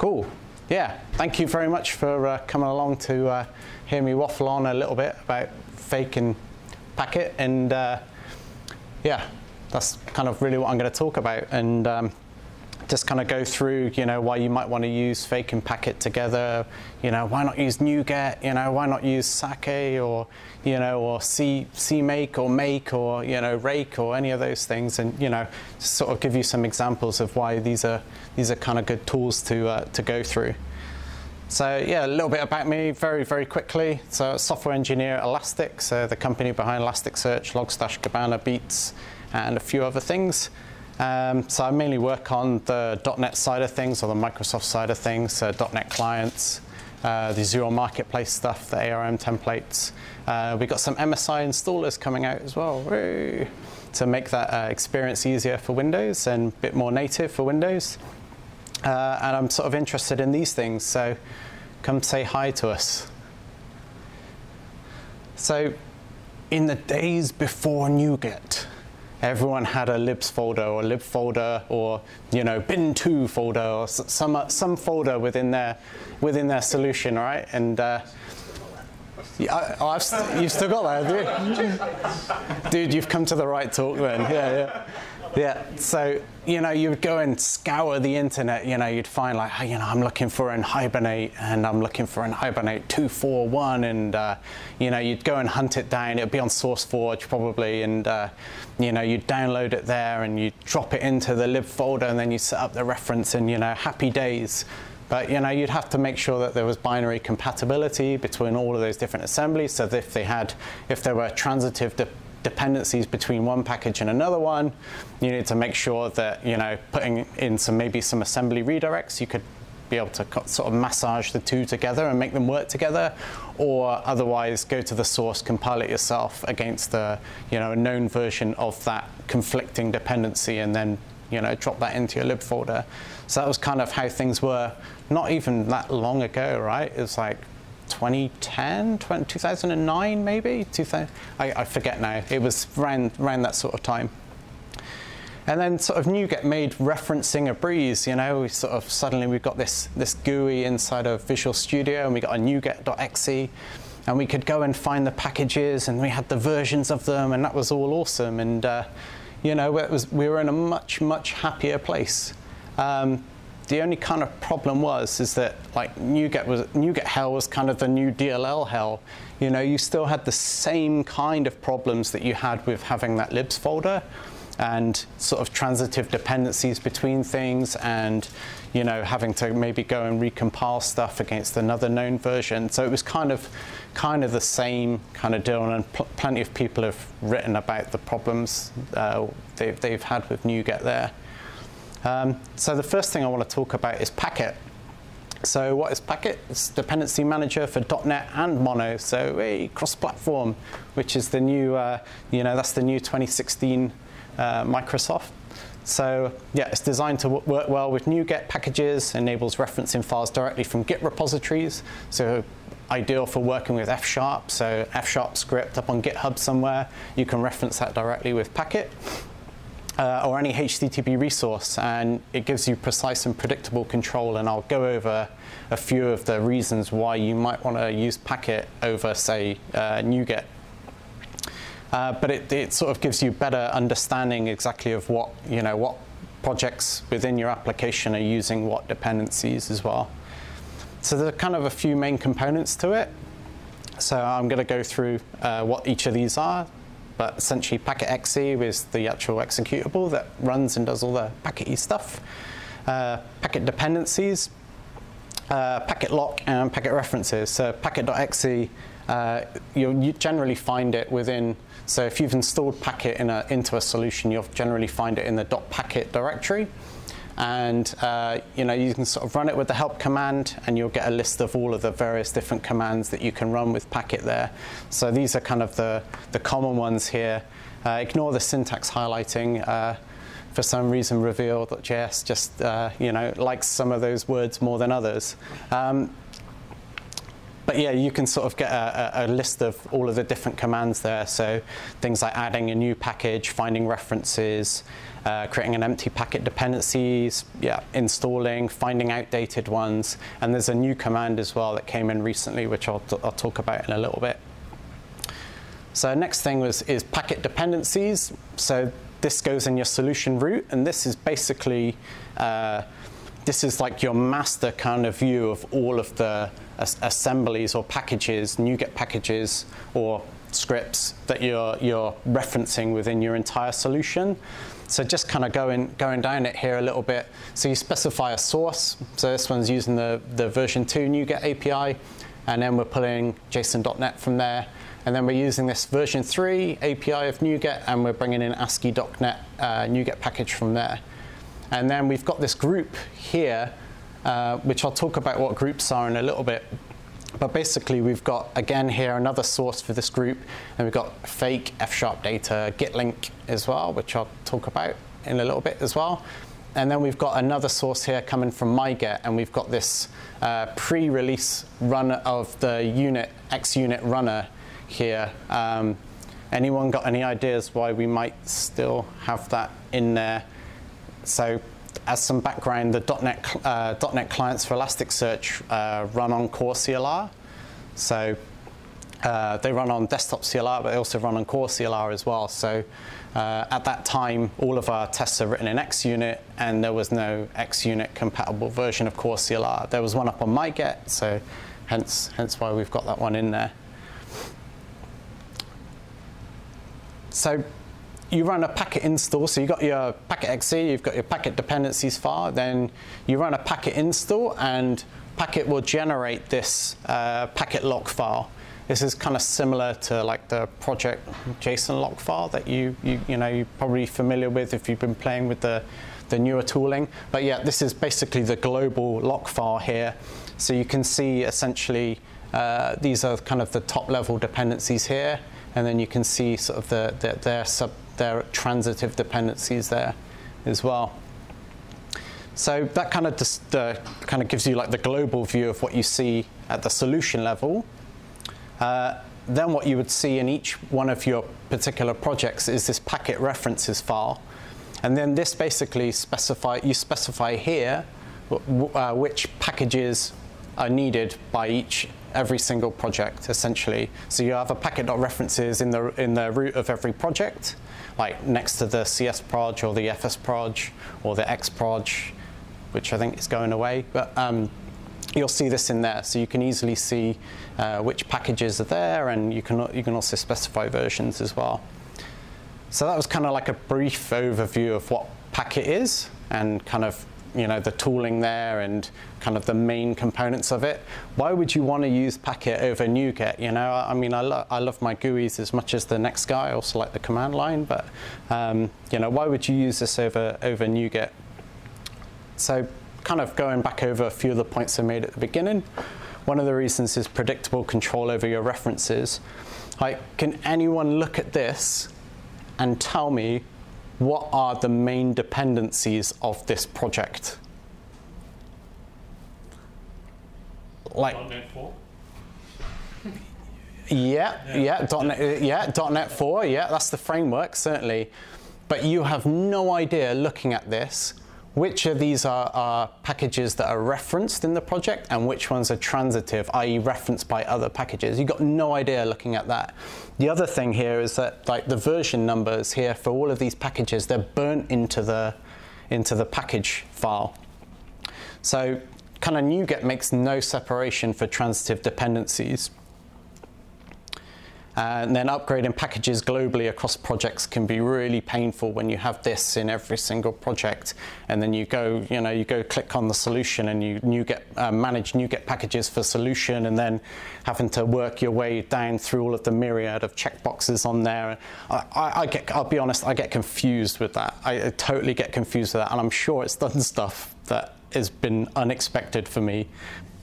Cool. Yeah, thank you very much for uh, coming along to uh, hear me waffle on a little bit about fake and paket. And uh, yeah, that's kind of really what I'm going to talk about. And um, just kind of go through, you know, why you might want to use fake and paket together. You know, why not use NuGet? You know, why not use Sake or, you know, or C, CMake or Make or, you know, Rake or any of those things. And, you know, sort of give you some examples of why these are, these are kind of good tools to, uh, to go through. So yeah, a little bit about me very, very quickly. So software engineer at Elastic, so the company behind Elasticsearch, Logstash, Kibana, Beats, and a few other things. Um, so I mainly work on the .NET side of things, or the Microsoft side of things, so .NET clients, uh, the Azure Marketplace stuff, the ARM templates. Uh, we've got some MSI installers coming out as well Woo! to make that uh, experience easier for Windows and a bit more native for Windows. Uh, and I'm sort of interested in these things, so come say hi to us. So in the days before NuGet, everyone had a libs folder or lib folder or you know bin2 folder or some some folder within their within their solution, right? And uh, yeah, I, st you've still got that, have you? Dude, you've come to the right talk then. Yeah, yeah. Yeah, so you know, you would go and scour the internet. You know, you'd find like, you know, I'm looking for NHibernate, and I'm looking for NHibernate 241, and uh, you know, you'd go and hunt it down. It'd be on SourceForge probably, and uh, you know, you'd download it there, and you'd drop it into the lib folder, and then you set up the reference, and you know, happy days. But you know, you'd have to make sure that there was binary compatibility between all of those different assemblies. So if they had, if there were transitive dependencies between one package and another one. You need to make sure that, you know, putting in some maybe some assembly redirects, you could be able to sort of massage the two together and make them work together, or otherwise go to the source, compile it yourself against the, you know, a known version of that conflicting dependency and then, you know, drop that into your lib folder. So that was kind of how things were not even that long ago, right? It's like 2010, 20, 2009 maybe? 2000, I, I, forget now. It was around, around that sort of time. And then sort of NuGet made referencing a breeze, you know, we sort of suddenly we've got this, this GUI inside of Visual Studio and we got a NuGet.exe and we could go and find the packages and we had the versions of them and that was all awesome. And, uh, you know, it was, we were in a much, much happier place. Um, the only kind of problem was is that like NuGet was NuGet hell was kind of the new DLL hell. You know, you still had the same kind of problems that you had with having that libs folder and sort of transitive dependencies between things and you know having to maybe go and recompile stuff against another known version so it was kind of kind of the same kind of deal and pl plenty of people have written about the problems uh, they've, they've had with NuGet there um, so the first thing I want to talk about is Paket. So what is Paket? It's dependency manager for .NET and Mono, so a cross-platform, which is the new, uh, you know, that's the new 2016 uh, Microsoft. So yeah, it's designed to work well with NuGet packages, enables referencing files directly from Git repositories, so ideal for working with F Sharp, so F Sharp script up on GitHub somewhere, you can reference that directly with Paket uh, or any HTTP resource, and it gives you precise and predictable control. And I'll go over a few of the reasons why you might want to use Paket over, say, uh, NuGet. Uh, but it, it sort of gives you better understanding exactly of what, you know, what projects within your application are using what dependencies as well. So there are kind of a few main components to it. So I'm going to go through uh, what each of these are but essentially paket.exe is the actual executable that runs and does all the packety stuff. Uh, paket dependencies, uh, paket lock, and paket references. So paket.exe, uh, you generally find it within, so if you've installed paket in a, into a solution, you'll generally find it in the .paket directory and uh, you know you can sort of run it with the help command and you'll get a list of all of the various different commands that you can run with paket there. So these are kind of the the common ones here. Uh, ignore the syntax highlighting. Uh, for some reason reveal.js just uh, you know likes some of those words more than others. Um, but yeah, you can sort of get a, a, list of all of the different commands there. So things like adding a new package, finding references, uh, creating an empty paket dependencies, yeah, installing, finding outdated ones. And there's a new command as well that came in recently, which I'll, I'll talk about in a little bit. So next thing was is paket dependencies. So this goes in your solution root, and this is basically uh, this is like your master kind of view of all of the as assemblies or packages, NuGet packages or scripts that you're, you're referencing within your entire solution. So just kind of going, going down it here a little bit. So you specify a source. So this one's using the, the version 2 NuGet API. And then we're pulling JSON.NET from there. And then we're using this version 3 API of NuGet, and we're bringing in ASCII.NET uh, NuGet package from there. And then we've got this group here, uh, which I'll talk about what groups are in a little bit. But basically, we've got, again, here another source for this group. And we've got fake F-sharp data, GitLink as well, which I'll talk about in a little bit as well. And then we've got another source here coming from MyGet, and we've got this uh, pre-release run of the unit, XUnit runner here. Um, anyone got any ideas why we might still have that in there? So as some background, the .NET, uh, .NET clients for Elasticsearch uh, run on Core CLR. So uh, they run on desktop CLR, but they also run on Core CLR as well. So uh, at that time, all of our tests are written in XUnit, and there was no XUnit compatible version of Core CLR. There was one up on MyGet, so hence, hence why we've got that one in there. So you run a paket install, so you've got your paket XC, you've got your paket dependencies file, then you run a paket install and paket will generate this uh, paket lock file. This is kind of similar to like the project JSON lock file that you, you, you know, you're probably familiar with if you've been playing with the, the newer tooling. But yeah, this is basically the global lock file here. So you can see essentially uh, these are kind of the top level dependencies here and then you can see sort of the, the, their, sub, their transitive dependencies there as well. So that kind of just uh, kind of gives you like the global view of what you see at the solution level. Uh, then what you would see in each one of your particular projects is this paket references file. And then this basically specify, you specify here uh, which packages are needed by each every single project, essentially. So you have a paket.references in the, in the root of every project, like next to the CS proj or the FS proj or the X proj, which I think is going away. But um, you'll see this in there. So you can easily see uh, which packages are there, and you can, you can also specify versions as well. So that was kind of like a brief overview of what Paket is and kind of you know, the tooling there and kind of the main components of it. Why would you want to use Paket over NuGet? You know, I mean, I, lo I love my GUIs as much as the next guy. I also like the command line, but um, you know, why would you use this over over NuGet? So, kind of going back over a few of the points I made at the beginning. One of the reasons is predictable control over your references. Like, can anyone look at this and tell me what are the main dependencies of this project? Like .NET 4? Yeah, yeah, yeah, .NET, yeah, .NET 4, yeah, that's the framework, certainly. But you have no idea looking at this which of these are, are, packages that are referenced in the project and which ones are transitive, i.e. referenced by other packages. You've got no idea looking at that. The other thing here is that like the version numbers here for all of these packages, they're burnt into the, into the package file. So kind of NuGet makes no separation for transitive dependencies. Uh, and then upgrading packages globally across projects can be really painful when you have this in every single project. And then you go, you know, you go click on the solution and you NuGet, uh, manage NuGet packages for solution and then having to work your way down through all of the myriad of checkboxes on there. I, I, I get, I'll be honest, I get confused with that. I, I totally get confused with that. And I'm sure it's done stuff that has been unexpected for me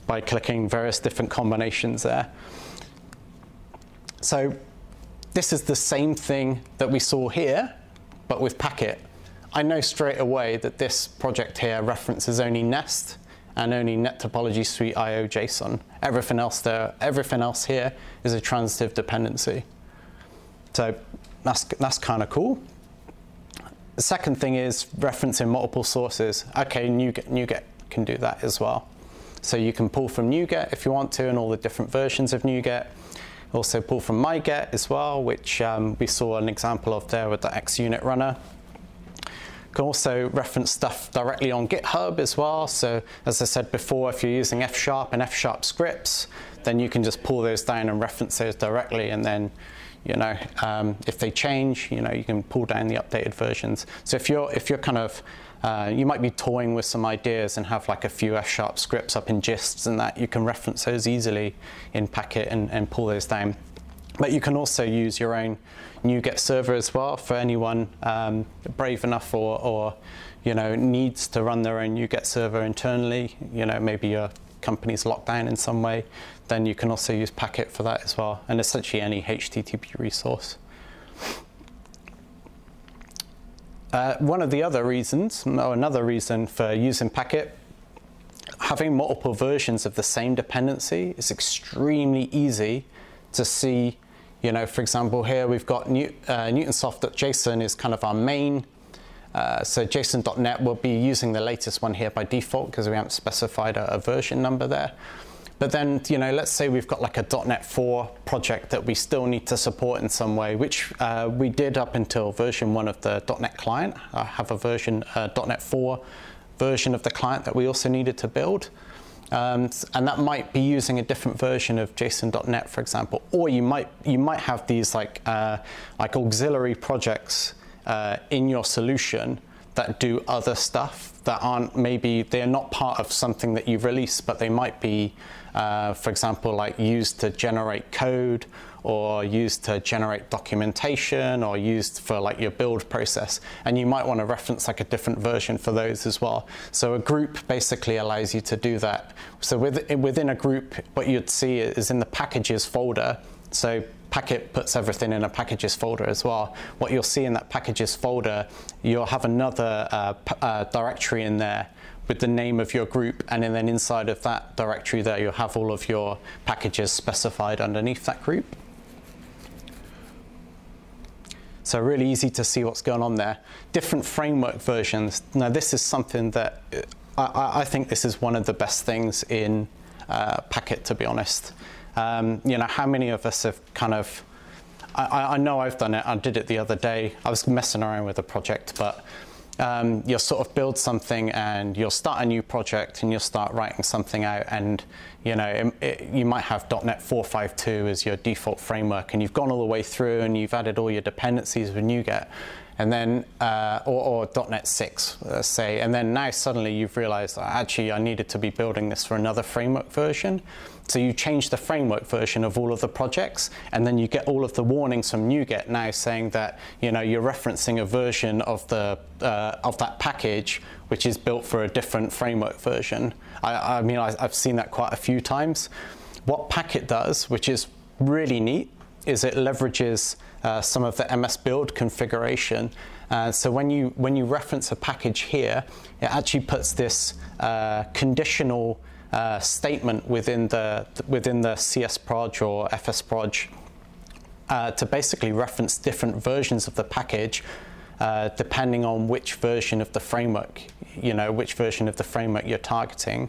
by clicking various different combinations there. So this is the same thing that we saw here, but with Paket. I know straight away that this project here references only Nest and only Net Topology Suite IO JSON. Everything else there, everything else here is a transitive dependency. So that's, that's kind of cool. The second thing is referencing multiple sources. Okay, NuGet, NuGet can do that as well. So you can pull from NuGet if you want to and all the different versions of NuGet. Also pull from MyGet as well, which um, we saw an example of there with the XUnit runner. Can also reference stuff directly on GitHub as well. So as I said before, if you're using F Sharp and F Sharp scripts, then you can just pull those down and reference those directly. And then, you know, um, if they change, you know, you can pull down the updated versions. So if you're if you're kind of uh, you might be toying with some ideas and have like a few F sharp scripts up in gists and that you can reference those easily in Paket and, and pull those down. But you can also use your own NuGet server as well for anyone um, brave enough or, or, you know needs to run their own NuGet server internally. You know maybe your company's locked down in some way, then you can also use Paket for that as well, and essentially any HTTP resource. Uh, one of the other reasons, or another reason for using Paket, having multiple versions of the same dependency is extremely easy to see. You know, for example, here we've got New, uh, Newtonsoft.json is kind of our main. Uh, so JSON.NET will be using the latest one here by default because we haven't specified a, a version number there. But then, you know, let's say we've got like a .NET 4 project that we still need to support in some way, which uh, we did up until version one of the .NET client. I have a version, uh, .NET 4 version of the client that we also needed to build. Um, and that might be using a different version of JSON.NET, for example. Or you might you might have these like uh, like auxiliary projects uh, in your solution that do other stuff that aren't maybe they're not part of something that you've released, but they might be uh, for example, like used to generate code or used to generate documentation or used for like your build process. And you might want to reference like a different version for those as well. So a group basically allows you to do that. So with, within a group, what you'd see is in the packages folder. So Paket puts everything in a packages folder as well. What you'll see in that packages folder, you'll have another uh, uh, directory in there with the name of your group, and then inside of that directory there, you'll have all of your packages specified underneath that group. So really easy to see what's going on there. Different framework versions. Now this is something that I, I think this is one of the best things in uh, Paket, to be honest. Um, you know, how many of us have kind of, I, I know I've done it, I did it the other day. I was messing around with a project, but um, you'll sort of build something and you'll start a new project and you'll start writing something out and you know it, it, you might have .NET 452 as your default framework and you've gone all the way through and you've added all your dependencies with NuGet and then uh, or, or, .NET 6 let's say and then now suddenly you've realized actually I needed to be building this for another framework version so you change the framework version of all of the projects, and then you get all of the warnings from NuGet now saying that you know you're referencing a version of the uh, of that package which is built for a different framework version. I, I mean, I, I've seen that quite a few times. What Paket does, which is really neat, is it leverages uh, some of the MS Build configuration. Uh, so when you when you reference a package here, it actually puts this uh, conditional uh, statement within the within the CSproj or FSproj uh, to basically reference different versions of the package uh, depending on which version of the framework, you know, which version of the framework you're targeting.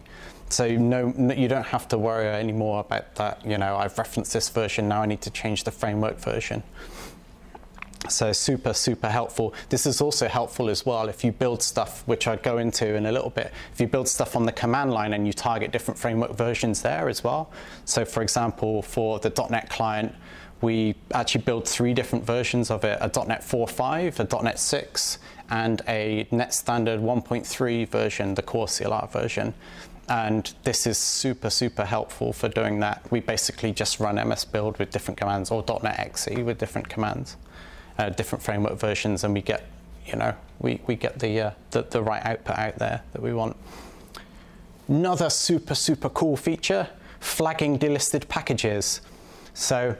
So no, you don't have to worry anymore about that. You know, I've referenced this version now. I need to change the framework version. So super, super helpful. This is also helpful as well if you build stuff, which I'd go into in a little bit, if you build stuff on the command line and you target different framework versions there as well. So for example, for the .NET client, we actually build three different versions of it, a .NET 4.5, a .NET 6, and a Net Standard 1.3 version, the core CLR version. And this is super, super helpful for doing that. We basically just run MS Build with different commands or .NET XE with different commands uh, different framework versions, and we get, you know, we, we get the, uh, the, the right output out there that we want. Another super, super cool feature, flagging delisted packages. So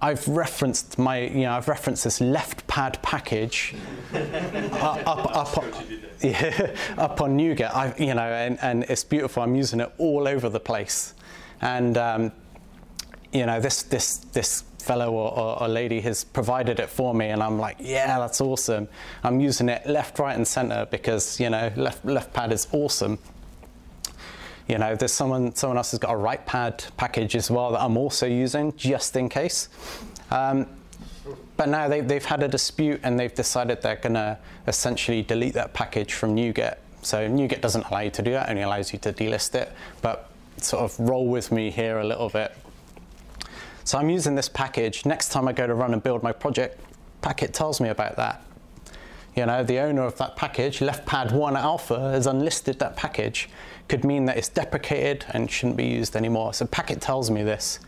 I've referenced my, you know, I've referenced this left pad package up, up, up, yeah, up on NuGet, I, you know, and, and it's beautiful. I'm using it all over the place. And, um, you know, this, this, this fellow or, or, or, lady has provided it for me and I'm like, yeah, that's awesome. I'm using it left, right and center because, you know, left, left pad is awesome. You know, there's someone, someone else has got a right pad package as well that I'm also using just in case. Um, but now they, have had a dispute and they've decided they're going to essentially delete that package from NuGet. So NuGet doesn't allow you to do that, only allows you to delist it. But sort of roll with me here a little bit. So I'm using this package. Next time I go to run and build my project, Paket tells me about that. You know, the owner of that package, leftpad 1 alpha, has unlisted that package. Could mean that it's deprecated and shouldn't be used anymore. So Paket tells me this,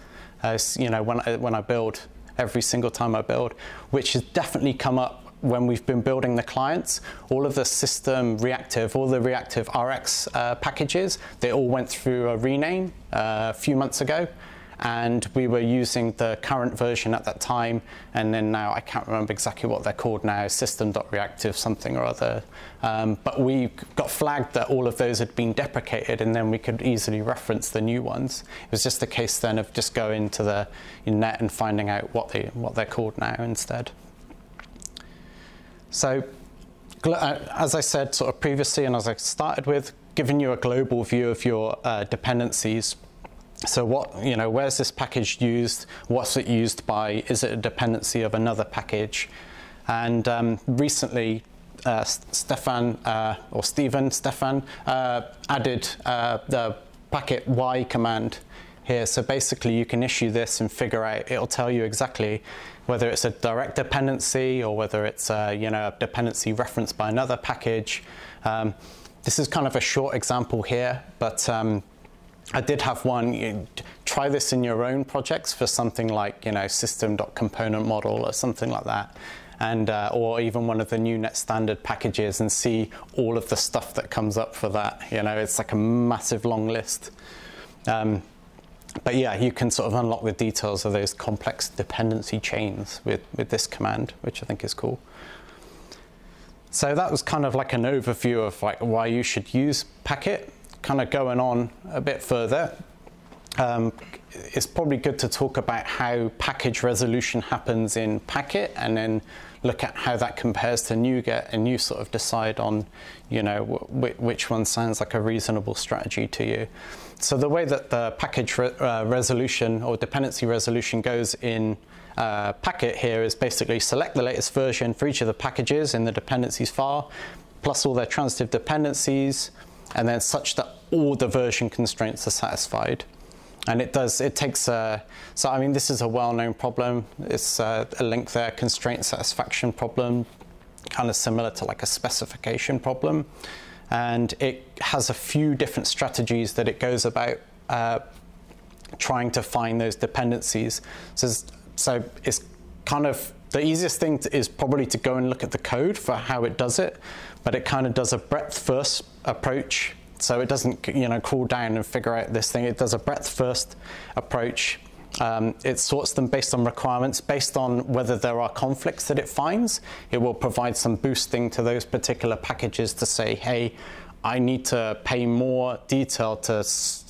uh, you know, when I, when I build every single time I build, which has definitely come up when we've been building the clients. All of the system reactive, all the reactive RX uh, packages, they all went through a rename uh, a few months ago. And we were using the current version at that time, and then now I can't remember exactly what they're called now, system.reactive something or other. Um, but we got flagged that all of those had been deprecated, and then we could easily reference the new ones. It was just a case then of just going to the net and finding out what they what they're called now instead. So, uh, as I said sort of previously, and as I started with, giving you a global view of your uh, dependencies. So what, you know, where's this package used? What's it used by? Is it a dependency of another package? And um, recently, uh, Stefan, uh, or Stephen, Stefan, uh, added uh, the paket why command here. So basically you can issue this and figure out, it'll tell you exactly whether it's a direct dependency or whether it's a, you know, a dependency referenced by another package. Um, this is kind of a short example here, but um, I did have one. You try this in your own projects for something like you know system.component model or something like that, and uh, or even one of the new net standard packages and see all of the stuff that comes up for that. You know, it's like a massive long list. Um, but yeah, you can sort of unlock the details of those complex dependency chains with, with this command, which I think is cool. So that was kind of like an overview of like why you should use Paket. Kind of going on a bit further, um, it's probably good to talk about how package resolution happens in Paket and then look at how that compares to NuGet and you sort of decide on, you know, which one sounds like a reasonable strategy to you. So the way that the package re uh, resolution or dependency resolution goes in uh, Paket here is basically select the latest version for each of the packages in the dependencies file, plus all their transitive dependencies, and then such that all the version constraints are satisfied. And it does, it takes a, so I mean, this is a well-known problem. It's a, a link there, constraint satisfaction problem, kind of similar to like a specification problem and it has a few different strategies that it goes about uh, trying to find those dependencies. So, so it's kind of the easiest thing to, is probably to go and look at the code for how it does it, but it kind of does a breadth first approach. So it doesn't, you know, crawl down and figure out this thing. It does a breadth first approach um, it sorts them based on requirements, based on whether there are conflicts that it finds. It will provide some boosting to those particular packages to say, hey, I need to pay more detail to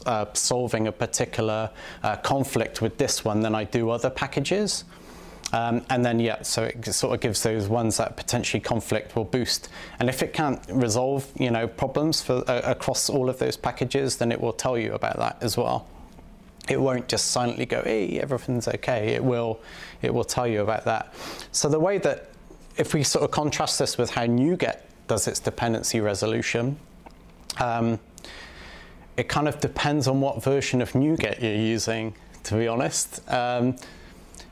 uh, solving a particular uh, conflict with this one than I do other packages. Um, and then, yeah, so it sort of gives those ones that potentially conflict will boost. And if it can't resolve, you know, problems for, uh, across all of those packages, then it will tell you about that as well it won't just silently go, hey, everything's okay. It will, it will tell you about that. So the way that, if we sort of contrast this with how NuGet does its dependency resolution, um, it kind of depends on what version of NuGet you're using, to be honest. Um,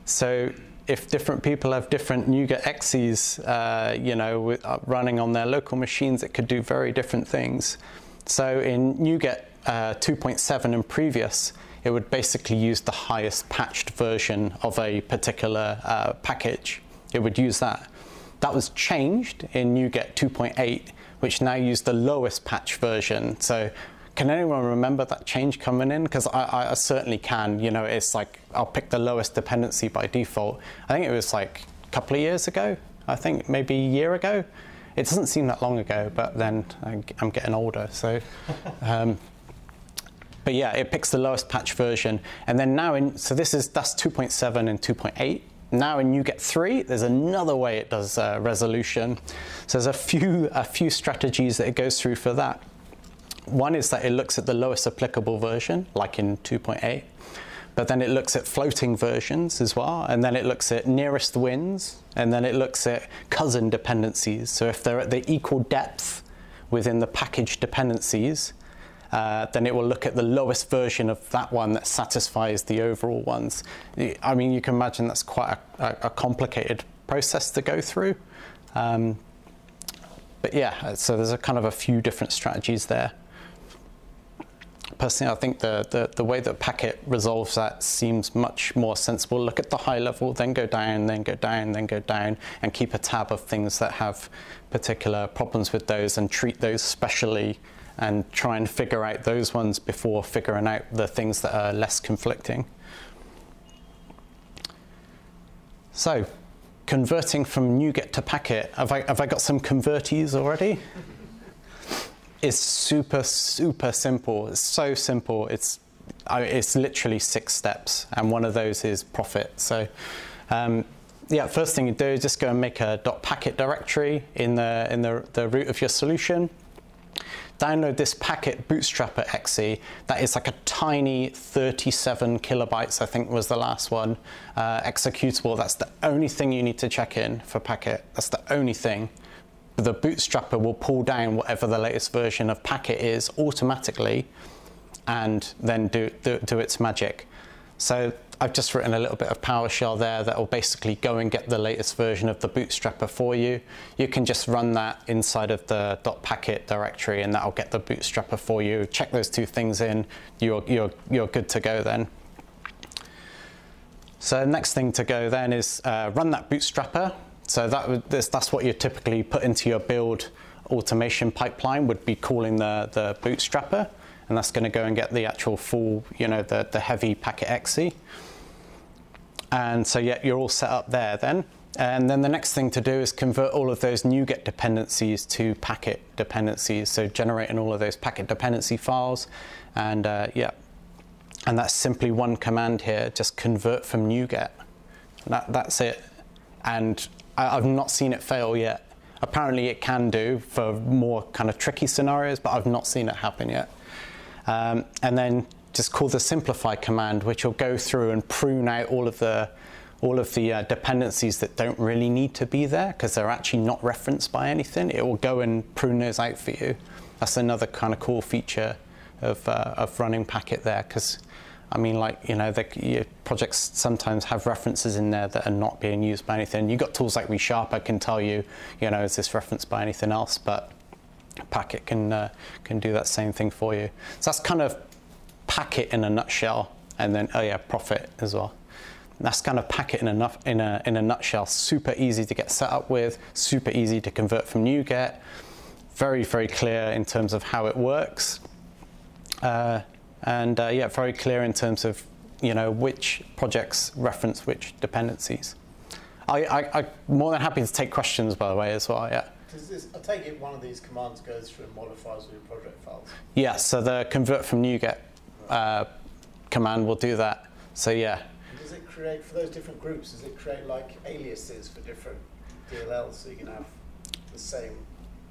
so if different people have different NuGet exes, uh, you know, with, uh, running on their local machines, it could do very different things. So in NuGet uh, 2.7 and previous, it would basically use the highest patched version of a particular uh, package. It would use that. That was changed in NuGet 2.8, which now used the lowest patch version. So can anyone remember that change coming in? Because I, I, certainly can. You know, it's like I'll pick the lowest dependency by default. I think it was like a couple of years ago. I think maybe a year ago. It doesn't seem that long ago, but then I'm getting older, so. Um, but yeah, it picks the lowest patch version, and then now in so this is that's 2.7 and 2.8. Now in NuGet 3, there's another way it does uh, resolution. So there's a few a few strategies that it goes through for that. One is that it looks at the lowest applicable version, like in 2.8, but then it looks at floating versions as well, and then it looks at nearest wins, and then it looks at cousin dependencies. So if they're at the equal depth within the package dependencies, uh, then it will look at the lowest version of that one that satisfies the overall ones. I mean, you can imagine that's quite a, a complicated process to go through. Um, but yeah, so there's a kind of a few different strategies there personally, I think the, the, the, way that Paket resolves that seems much more sensible. Look at the high level, then go down, then go down, then go down, and keep a tab of things that have particular problems with those and treat those specially and try and figure out those ones before figuring out the things that are less conflicting. So, converting from NuGet to Paket, have I, have I got some convertees already? Is super, super simple. It's so simple. It's, it's literally six steps, and one of those is profit. So, um, yeah, first thing you do is just go and make a .paket directory in the in the, the root of your solution. Download this paket bootstrapper exe. That is like a tiny 37 kilobytes, I think was the last one, uh, executable. That's the only thing you need to check in for paket. That's the only thing the bootstrapper will pull down whatever the latest version of Paket is automatically and then do, do, do its magic. So I've just written a little bit of PowerShell there that will basically go and get the latest version of the bootstrapper for you. You can just run that inside of the .paket directory and that'll get the bootstrapper for you. Check those two things in, you're, you're, you're good to go then. So next thing to go then is uh, run that bootstrapper so that that's what you typically put into your build automation pipeline would be calling the, the bootstrapper, and that's going to go and get the actual full, you know, the, the heavy paket exe. And so yeah, you're all set up there then. And then the next thing to do is convert all of those NuGet dependencies to paket dependencies. So generating all of those paket dependency files. And uh, yeah, and that's simply one command here, just convert from NuGet. That, that's it. And I, have not seen it fail yet. Apparently it can do for more kind of tricky scenarios, but I've not seen it happen yet. Um, and then just call the simplify command, which will go through and prune out all of the all of the uh, dependencies that don't really need to be there because they're actually not referenced by anything. It will go and prune those out for you. That's another kind of cool feature of, uh, of running Paket there because I mean, like, you know, the, projects sometimes have references in there that are not being used by anything. You've got tools like ReSharper can tell you, you know, is this referenced by anything else? But Paket can, uh, can do that same thing for you. So that's kind of Paket in a nutshell. And then, oh yeah, Profit as well. that's kind of Paket in a, in, a, in a nutshell. Super easy to get set up with, super easy to convert from NuGet. Very, very clear in terms of how it works. Uh, and uh, yeah, very clear in terms of you know which projects reference which dependencies. I, am more than happy to take questions, by the way, as well. Yeah. This, I take it one of these commands goes through and modifies all your project files. Yeah. So the convert from NuGet uh, command will do that. So yeah. And does it create for those different groups? Does it create like aliases for different DLLs so you can have the same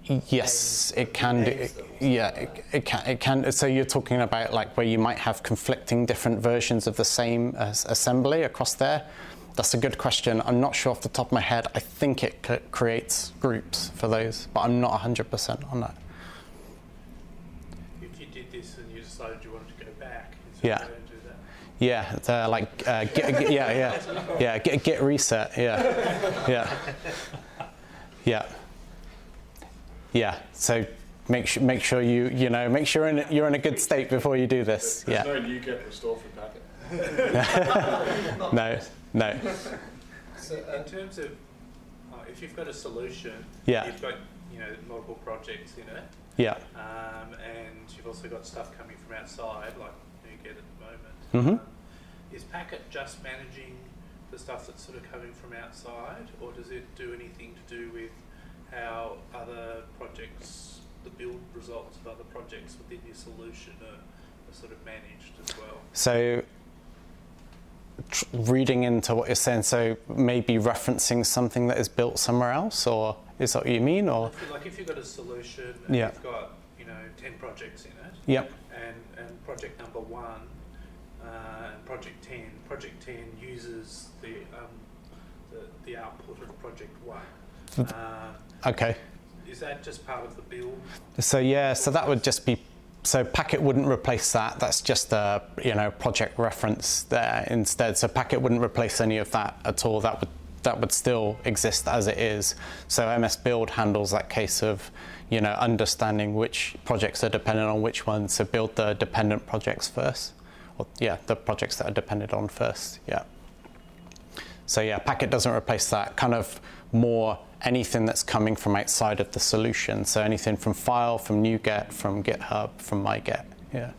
Yes, it can do. Yeah, it, it, can. It can. So you're talking about like where you might have conflicting different versions of the same uh, assembly across there. That's a good question. I'm not sure off the top of my head. I think it creates groups for those, but I'm not 100% on that. If you did this and you decided you wanted to go back, yeah. Yeah, like uh, get, yeah, yeah, yeah, get, get reset, yeah, yeah, yeah. Yeah. So make sure make sure you you know make sure in, you're in a good state before you do this. There's yeah. no NuGet restore for paket. no, no. So in terms of uh, if you've got a solution, yeah. you've got you know multiple projects in it. Yeah. Um, and you've also got stuff coming from outside, like NuGet at the moment. Mhm. Um, is Paket just managing the stuff that's sort of coming from outside, or does it do anything to do with how other projects, the build results of other projects within your solution are, are sort of managed as well? So, tr- reading into what you're saying, so maybe referencing something that is built somewhere else, or is that what you mean? Or like if you've got a solution and Yeah. you've got, you know, 10 projects in it, yep, and, and project number one uh, and project 10, project 10 uses the, um, the, the output of project one. Uh, okay. is that just part of the build? So yeah, so that would just be. So Paket wouldn't replace that. That's just a you know project reference there instead. So Paket wouldn't replace any of that at all. That would that would still exist as it is. So MS Build handles that case of you know understanding which projects are dependent on which ones. So build the dependent projects first, or yeah, the projects that are dependent on first. Yeah. So yeah, Paket doesn't replace that. Kind of more anything that's coming from outside of the solution. So anything from file, from NuGet, from GitHub, from MyGet. Yeah.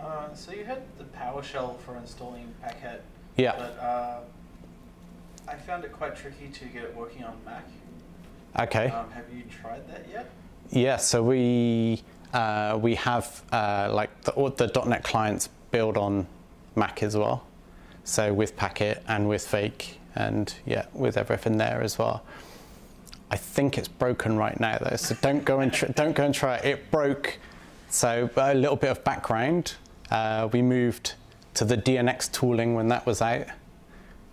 Uh, so you had the PowerShell for installing Paket, Yeah. but uh, I found it quite tricky to get it working on Mac. Okay. Um, have you tried that yet? Yeah. So we uh, we have uh, like the, the .NET clients build on Mac as well. So with Paket and with Fake and yeah, with everything there as well. I think it's broken right now though, so don't go and don't go and try it. It broke. So a little bit of background. Uh, we moved to the DNX tooling when that was out,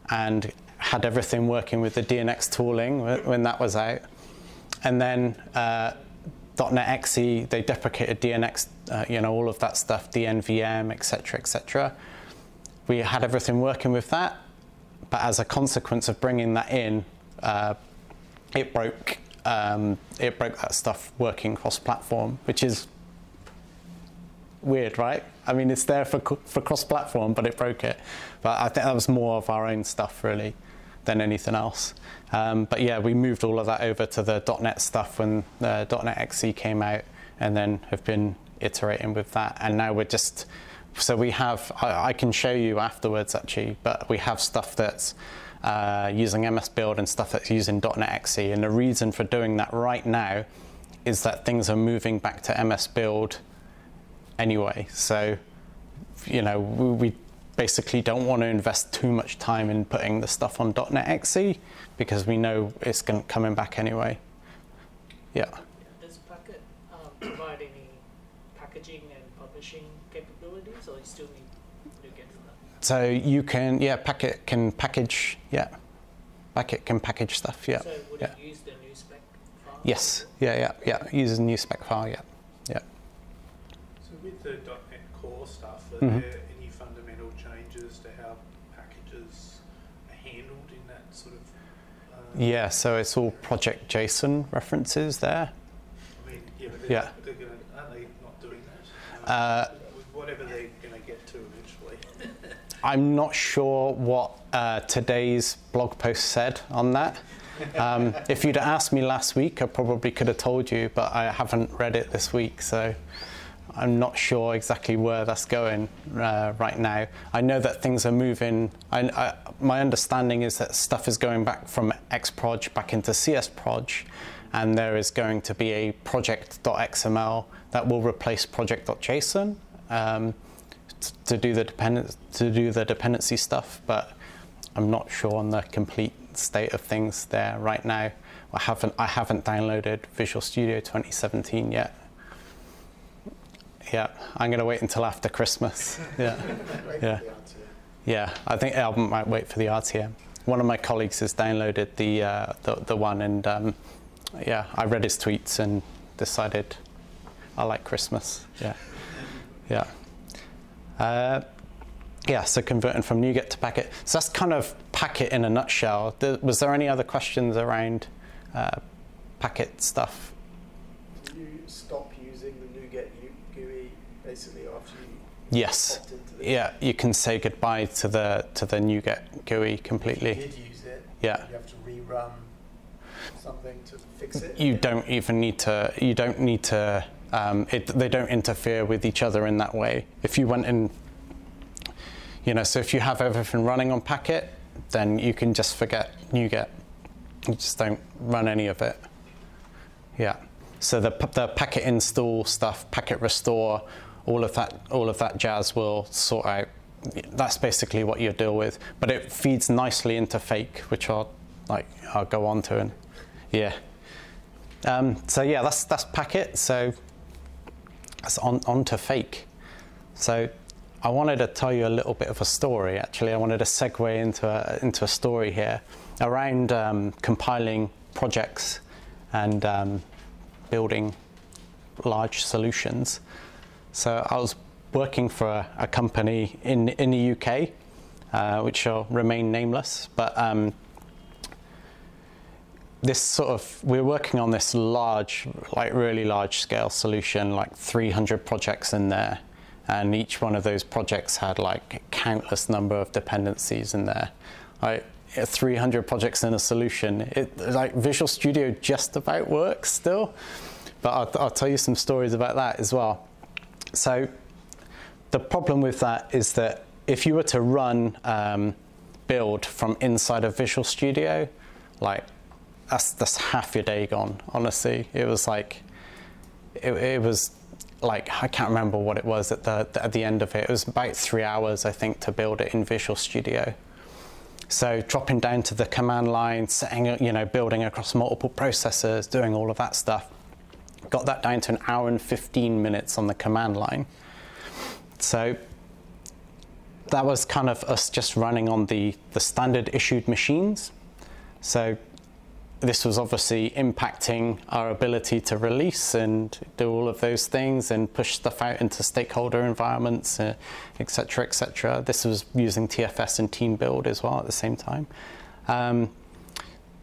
and had everything working with the DNX tooling when that was out, and then uh, .NET XE they deprecated DNX, uh, you know all of that stuff, DNVM, etc., etc. We had everything working with that, but as a consequence of bringing that in, uh, it broke. Um, it broke that stuff working cross-platform, which is weird, right? I mean, it's there for for cross-platform, but it broke it. But I think that was more of our own stuff, really, than anything else. Um, but yeah, we moved all of that over to the .NET stuff when the .NET XE came out, and then have been iterating with that. And now we're just so we have. I, I can show you afterwards, actually, but we have stuff that's uh, using MS Build and stuff that's using .NET XE. And the reason for doing that right now is that things are moving back to MS Build anyway. So, you know, we, we basically don't want to invest too much time in putting the stuff on .NET XE because we know it's going coming back anyway. Yeah. Does Paket um, provide any packaging and publishing capabilities, or you still need NuGet for that? So you can, yeah, Paket can package, yeah. Paket can package stuff, yeah. So would yeah. it use the nuspec file? Yes, yeah, yeah, yeah. Uses nuspec file, yeah, yeah. So with the .NET Core stuff, are Mhm. there any fundamental changes to how packages are handled in that sort of? Uh, Yeah, so it's all Project JSON references there. I mean, yeah, but they're, Yeah. they're going to, aren't they not doing that? Uh, with whatever they're going to get to eventually. I'm not sure what uh, today's blog post said on that. Um, if you'd asked me last week, I probably could have told you, but I haven't read it this week, so I'm not sure exactly where that's going uh, right now. I know that things are moving. I, I, my understanding is that stuff is going back from Xproj back into CSproj, and there is going to be a project.xml that will replace project.json. Um, to do the dependent to do the dependency stuff, but I'm not sure on the complete state of things there right now. I haven't I haven't downloaded Visual Studio 2017 yet. Yeah, I'm gonna wait until after Christmas. Yeah, Yeah. for the answer. yeah. I think I might wait for the RTM. One of my colleagues has downloaded the uh, the, the one, and um, yeah, I read his tweets and decided I like Christmas. Yeah, yeah. Uh, yeah, so converting from NuGet to Paket. So that's kind of Paket in a nutshell. Th- was there any other questions around uh, Paket stuff? Do you stop using the NuGet GUI basically after you Yes. opt into the Yeah, you can say goodbye to the to the NuGet GUI If completely. you did use it, Yeah. you have to rerun something to fix it. you don't even need to you don't need to um, it, they don't interfere with each other in that way. If you went in you know so if you have everything running on paket then you can just forget NuGet. You just don't run any of it. Yeah. So the, the paket install stuff paket restore all of that all of that jazz will sort out. That's basically what you deal with. But it feeds nicely into fake which I'll like I'll go on to and yeah. Um, so yeah, that's that's paket. So that's on on to fake. So I wanted to tell you a little bit of a story. Actually, I wanted to segue into a, into a story here around um, compiling projects and um, building large solutions. So I was working for a, a company in in the UK, uh, which shall remain nameless, but um, this sort of we're working on this large like really large scale solution like 300 projects in there. And each one of those projects had like countless number of dependencies in there. Like 300 projects in a solution it like visual studio just about works still. But I'll, I'll tell you some stories about that as well. So the problem with that is that if you were to run um, build from inside of visual studio like that's that's half your day gone. Honestly, it was like it, it was like I can't remember what it was at the at the end of it. It was about three hours, I think, to build it in Visual Studio. So dropping down to the command line, setting, you know, building across multiple processors, doing all of that stuff, got that down to an hour and 15 minutes on the command line. So that was kind of us just running on the, the standard issued machines. So this was obviously impacting our ability to release and do all of those things and push stuff out into stakeholder environments, uh, et cetera, et. This was using TFS and Team Build as well at the same time. Um,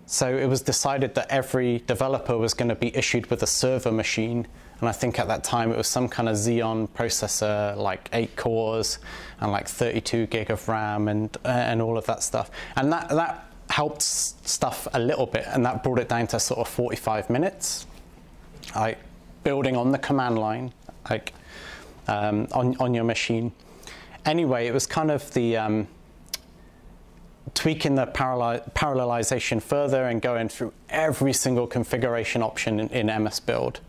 so it was decided that every developer was going to be issued with a server machine. And I think at that time it was some kind of Xeon processor, like eight cores and like 32 gig of RAM and, uh, and all of that stuff. And that, that helped stuff a little bit, and that brought it down to sort of 45 minutes. Like building on the command line, like um, on on your machine. Anyway, it was kind of the um, tweaking the parallel, parallelization further and going through every single configuration option in, in MS Build.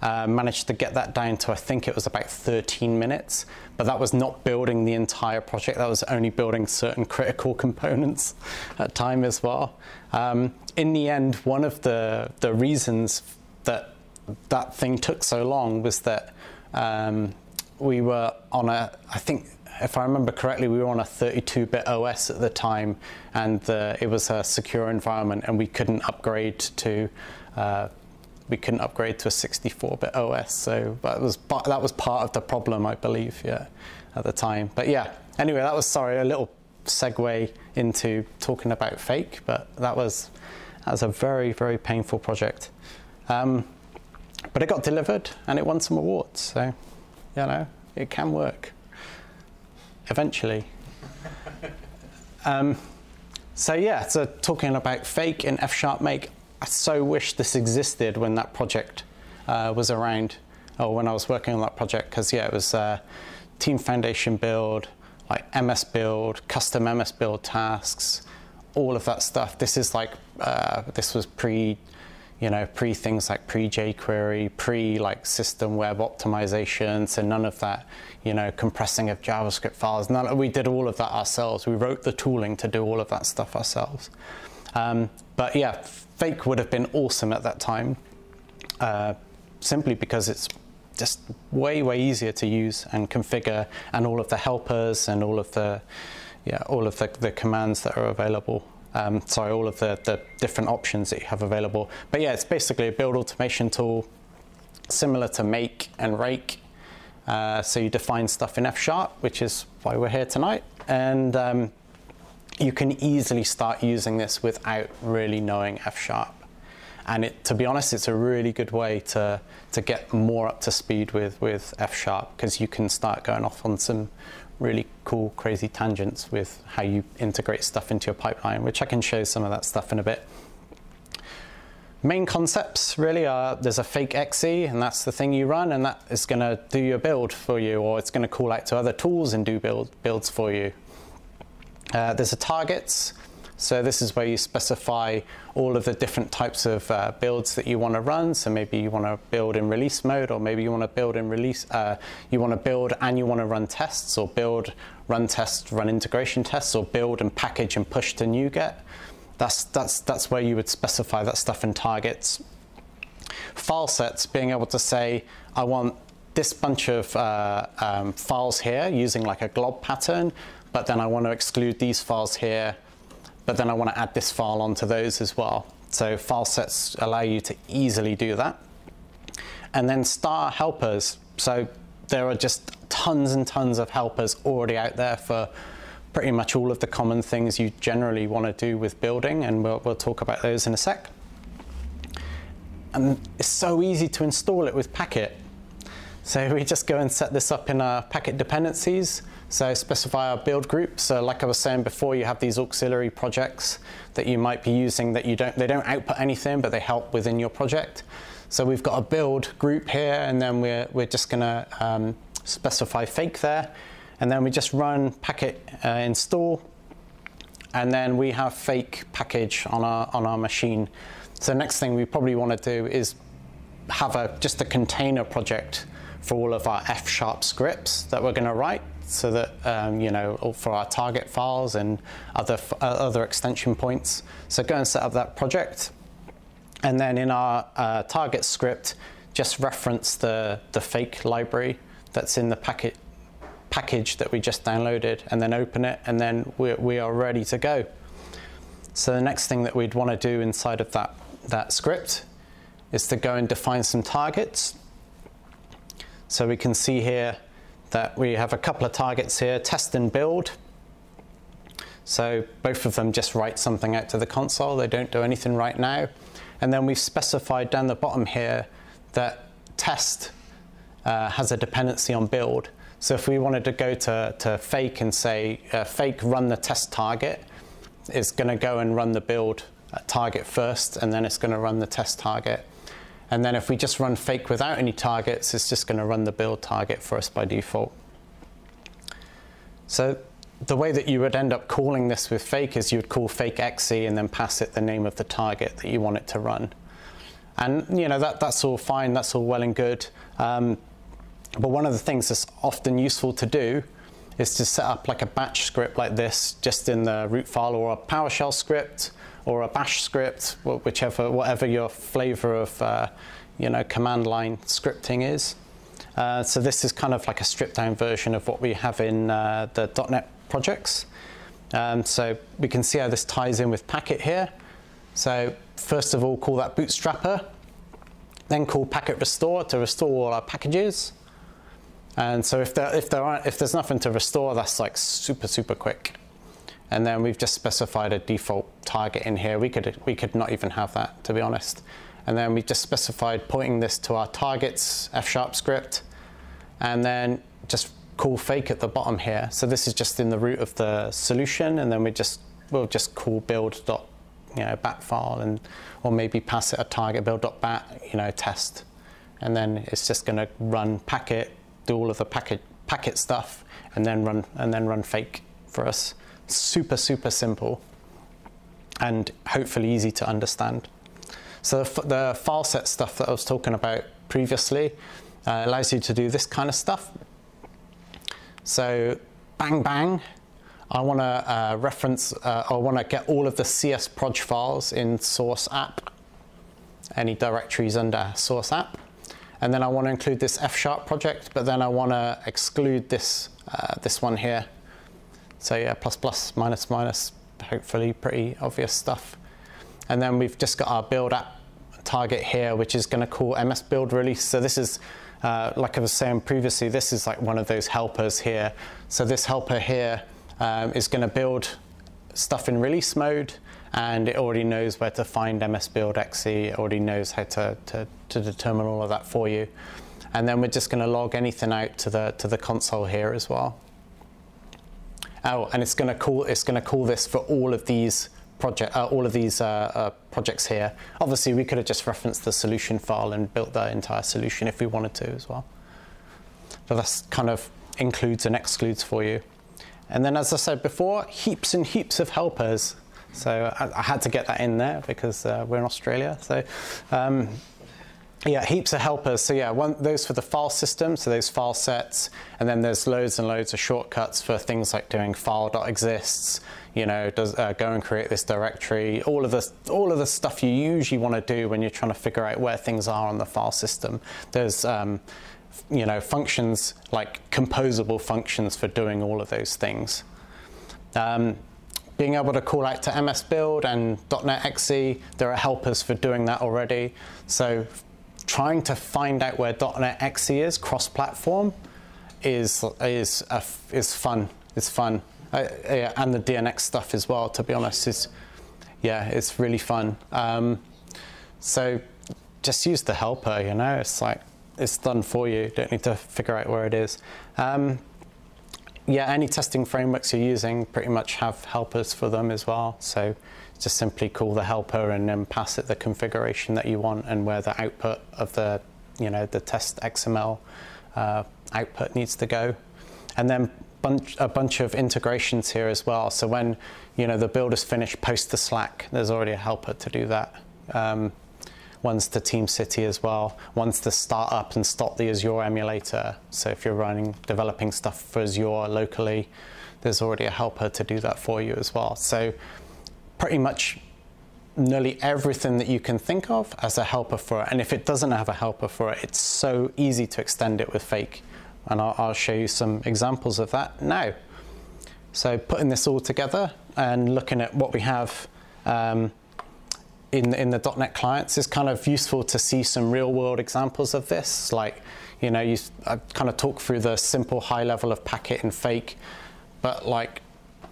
Uh, managed to get that down to I think it was about 13 minutes, but that was not building the entire project. That was only building certain critical components at time as well. Um, in the end, one of the the reasons that that thing took so long was that um, we were on a I think if I remember correctly, we were on a 32-bit OS at the time, and it was a secure environment, and we couldn't upgrade to uh, we couldn't upgrade to a 64-bit OS. So that was that was part of the problem, I believe, yeah, at the time. But yeah, anyway, that was sorry a little segue into talking about fake, but that was that was a very very painful project. Um, but it got delivered and it won some awards, so you know it can work eventually. um, so yeah, so talking about fake in F Sharp Make, I so wish this existed when that project uh, was around, or when I was working on that project, because yeah, it was uh, Team Foundation build, like MS build, custom MS build tasks, all of that stuff. This is like uh, this was pre, you know, pre things like pre jQuery, pre like system web optimization. So none of that, you know, compressing of JavaScript files. None. We did all of that ourselves. We wrote the tooling to do all of that stuff ourselves. Um, but yeah, Fake would have been awesome at that time, uh, simply because it's just way way easier to use and configure, and all of the helpers and all of the yeah all of the, the commands that are available. Um, sorry, all of the, the different options that you have available. But yeah, it's basically a build automation tool similar to Make and Rake. Uh, so you define stuff in F Sharp, which is why we're here tonight, and um, you can easily start using this without really knowing F sharp. And it, to be honest, it's a really good way to, to get more up to speed with, with F sharp because you can start going off on some really cool, crazy tangents with how you integrate stuff into your pipeline, which I can show some of that stuff in a bit. main concepts really are there's a fake exe and that's the thing you run and that is going to do your build for you or it's going to call out to other tools and do build builds for you uh, there's a targets. So this is where you specify all of the different types of uh, builds that you want to run. So maybe you want to build in release mode or maybe you want to build in release uh, you want to build and you want to run tests or build run tests run integration tests or build and package and push to NuGet that's, that's, that's where you would specify that stuff in targets. File sets, being able to say, I want this bunch of uh, um, files here using like a glob pattern, but then I want to exclude these files here, but then I want to add this file onto those as well. So file sets allow you to easily do that. And then star helpers. So there are just tons and tons of helpers already out there for pretty much all of the common things you generally want to do with building, and we'll, we'll talk about those in a sec. And it's so easy to install it with Paket. So we just go and set this up in our Paket dependencies. So specify our build group. So like I was saying before, you have these auxiliary projects that you might be using that you don't, they don't output anything, but they help within your project. So we've got a build group here, and then we're, we're just gonna um, specify fake there. And then we just run paket uh, install, and then we have fake package on our, on our machine. So next thing we probably want to do is have a, just a container project for all of our F sharp scripts that we're going to write so that, um, you know, for our target files and other, uh, other extension points. So go and set up that project. And then in our uh, target script, just reference the, the fake library that's in the paket package that we just downloaded and then open it and then we're, we are ready to go. So the next thing that we'd want to do inside of that, that script is to go and define some targets. So we can see here that we have a couple of targets here, test and build. So both of them just write something out to the console. They don't do anything right now. And then we've specified down the bottom here that test uh, has a dependency on build. So if we wanted to go to, to fake and say uh, fake run the test target, it's going to go and run the build target first, and then it's going to run the test target. And then if we just run fake without any targets, it's just going to run the build target for us by default. So the way that you would end up calling this with fake is you would call fake exe and then pass it the name of the target that you want it to run. And you know that, that's all fine, that's all well and good. Um, but one of the things that's often useful to do is to set up like a batch script like this just in the root file or a PowerShell script or a bash script, whichever, whatever your flavor of uh, you know, command line scripting is. Uh, so this is kind of like a stripped down version of what we have in uh, the .NET projects. Um, so we can see how this ties in with Paket here. So first of all, call that bootstrapper, then call paket restore to restore all our packages. And so if there, if there aren't, if there's nothing to restore, that's like super, super quick. And then we've just specified a default target in here. We could, we could not even have that, to be honest. And then we've just specified pointing this to our targets F-sharp script, and then just call fake at the bottom here. So this is just in the root of the solution, and then we just we'll just call build dot you know bat file, and or maybe pass it a target build dot bat you know test, and then it's just going to run paket do all of the paket paket stuff and then run and then run fake for us. Super super simple and hopefully easy to understand. So the, the file set stuff that I was talking about previously uh, allows you to do this kind of stuff. So bang bang, I want to uh, reference, uh, I want to get all of the CSproj files in source app, any directories under source app. And then I want to include this F sharp project, but then I want to exclude this, uh, this one here. So yeah, plus plus, minus minus, hopefully pretty obvious stuff. And then we've just got our build app target here, which is going to call MS build release. So this is, uh, like I was saying previously, this is like one of those helpers here. So this helper here um, is going to build stuff in release mode and it already knows where to find MS Build exe, it already knows how to, to, to determine all of that for you. And then we're just going to log anything out to the, to the console here as well. Oh, and it's going to call, it's going to call this for all of these project, uh, all of these uh, uh, projects here. Obviously, we could have just referenced the solution file and built the entire solution if we wanted to as well. But that's kind of includes and excludes for you. And then, as I said before, heaps and heaps of helpers. So I, I had to get that in there because uh, we're in Australia. So um, yeah, heaps of helpers. So yeah, one, those for the file system, so those file sets, and then there's loads and loads of shortcuts for things like doing file.exists, you know, does uh, go and create this directory, all of the all of the stuff you usually want to do when you're trying to figure out where things are on the file system. There's um, you know functions like composable functions for doing all of those things. Um, being able to call out to MS Build and .NET XE, there are helpers for doing that already. So trying to find out where .NET XE is cross-platform is is uh, is fun. It's fun, uh, yeah, and the DNX stuff as well. To be honest, is yeah, it's really fun. Um, so just use the helper. You know, it's like it's done for you. Don't need to figure out where it is. Um, yeah, any testing frameworks you're using pretty much have helpers for them as well. So just simply call the helper and then pass it the configuration that you want and where the output of the, you know, the test XML uh, output needs to go. And then bunch, a bunch of integrations here as well. So when, you know, the build is finished post the Slack, there's already a helper to do that. Um, one's to Team City as well. One's to start up and stop the Azure emulator. So if you're running, developing stuff for Azure locally, there's already a helper to do that for you as well. So pretty much nearly everything that you can think of as a helper for it. And if it doesn't have a helper for it, it's so easy to extend it with Fake. And I'll, I'll show you some examples of that now. So putting this all together and looking at what we have um, in, in the .NET clients is kind of useful to see some real world examples of this. Like, you know, you I kind of talk through the simple high level of paket and fake, but like,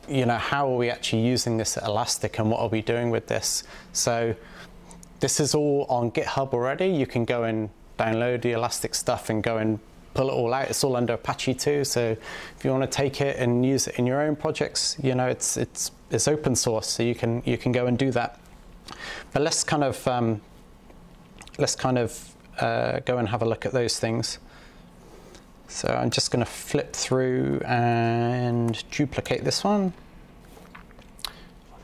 you know, how are we actually using this at Elastic and what are we doing with this? So this is all on GitHub already. You can go and download the Elastic stuff and go and pull it all out. It's all under Apache too. So if you want to take it and use it in your own projects, you know, it's, it's, it's open source. So you can, you can go and do that. But let's kind of um, let's kind of uh, go and have a look at those things. So I'm just going to flip through and duplicate this one.